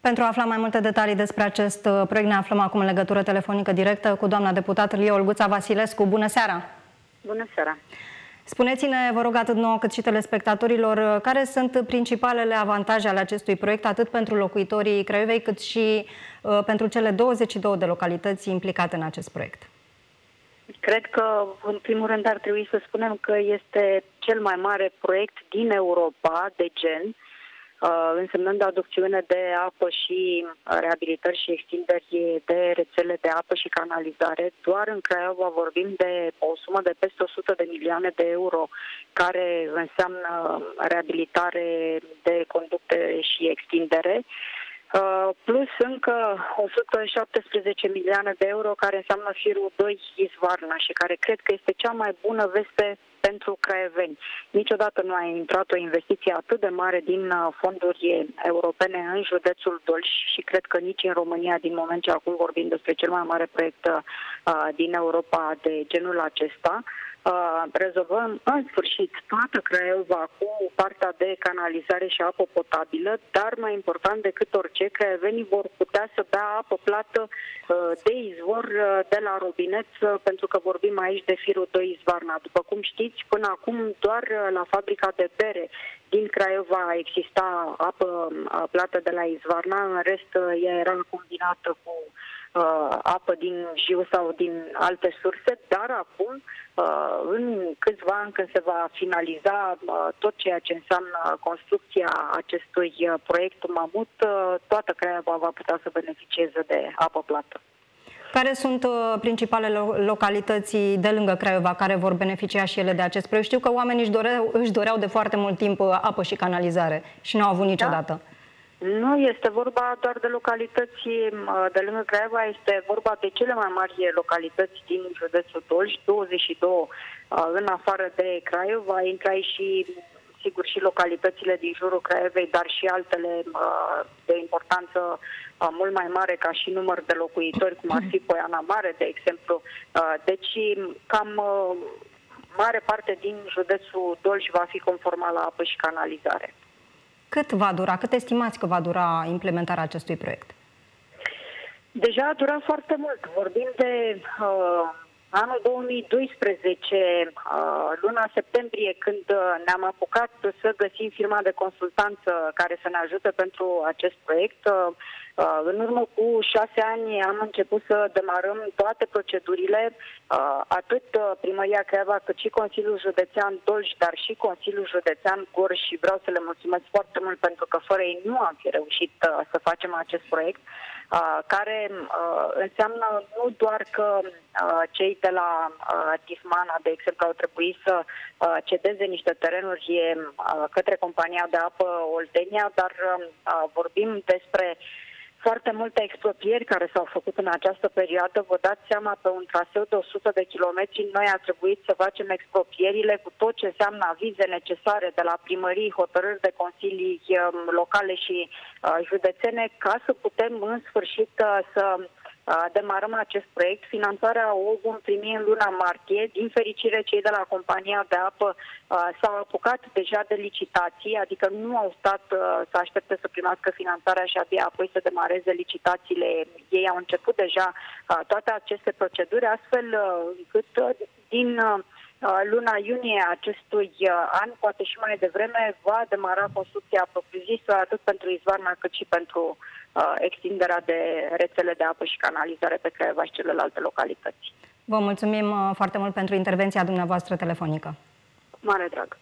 Pentru a afla mai multe detalii despre acest uh, proiect, ne aflăm acum în legătură telefonică directă cu doamna deputat Lia Olguța Vasilescu. Bună seara! Bună seara! Spuneți-ne, vă rog, atât nouă cât și telespectatorilor, uh, care sunt principalele avantaje ale acestui proiect, atât pentru locuitorii Craiovei, cât și uh, pentru cele 22 de localități implicate în acest proiect? Cred că, în primul rând, ar trebui să spunem că este cel mai mare proiect din Europa de gen, Uh, însemnând adopțiune de apă și uh, reabilitări și extinderi de rețele de apă și canalizare. Doar în Craiova vorbim de o sumă de peste 100 de milioane de euro, care înseamnă reabilitare de conducte și extindere. Uh, plus încă 117 milioane de euro care înseamnă firul 2 Izvarna și care cred că este cea mai bună veste pentru craeveni. Niciodată nu a intrat o investiție atât de mare din uh, fonduri europene în județul Dolj și cred că nici în România, din moment ce acum vorbim despre cel mai mare proiect uh, din Europa de genul acesta. Uh, rezolvăm în sfârșit toată Craiova cu partea de canalizare și apă potabilă, dar mai important decât orice, craiovenii vor putea să bea apă plată uh, de izvor uh, de la robinet, pentru că vorbim aici de firul 2 Izvarna. După cum știți, până acum doar la fabrica de bere din Craiova exista apă plată de la Izvarna, în rest ea era combinată cu uh, apă din jiu sau din alte surse, dar acum, uh, în câțiva ani când se va finaliza uh, tot ceea ce înseamnă construcția acestui uh, proiect Mamut, uh, toată Craiova va putea să beneficieze de apă plată. Care sunt uh, principalele localități de lângă Craiova care vor beneficia și ele de acest proiect? Știu că oamenii își doreau, își doreau de foarte mult timp uh, apă și canalizare și nu au avut niciodată. Da? Nu este vorba doar de localități de lângă Craiova, este vorba de cele mai mari localități din județul Dolj, 22 în afară de Craiova, intră și sigur și localitățile din jurul Craiovei, dar și altele de importanță mult mai mare ca și număr de locuitori, cum ar fi Poiana Mare, de exemplu. Deci, cam mare parte din județul Dolj va fi conformat la apă și canalizare. Cât va dura, cât estimați că va dura implementarea acestui proiect? Deja a durat foarte mult. Vorbim de uh, anul 2012, uh, luna septembrie, când uh, ne-am apucat să găsim firma de consultanță care să ne ajute pentru acest proiect. Uh, Uh, în urmă cu șase ani am început să demarăm toate procedurile, uh, atât uh, Primăria Craiova cât și Consiliul Județean Dolj, dar și Consiliul Județean Gorj și vreau să le mulțumesc foarte mult pentru că fără ei nu am fi reușit să facem acest proiect, care înseamnă nu doar că cei de la Tismana, de exemplu, au trebuit să cedeze niște terenuri către compania de apă Oltenia, dar vorbim despre foarte multe expropieri care s-au făcut în această perioadă. Vă dați seama, pe un traseu de 100 de kilometri, noi a trebuit să facem expropierile cu tot ce înseamnă avize necesare de la primării, hotărâri de consilii um, locale și uh, județene, ca să putem în sfârșit uh, să demarăm acest proiect. Finanțarea o vom primi în luna martie. Din fericire, cei de la compania de apă s-au apucat deja de licitații, adică nu au stat să aștepte să primească finanțarea și abia apoi să demareze licitațiile. Ei au început deja toate aceste proceduri, astfel încât din luna iunie acestui an, poate și mai devreme, va demara construcția propriu-zisă atât pentru Izvarna cât și pentru uh, extinderea de rețele de apă și canalizare pe Craiova și celelalte localități. Vă mulțumim foarte mult pentru intervenția dumneavoastră telefonică. Mare drag!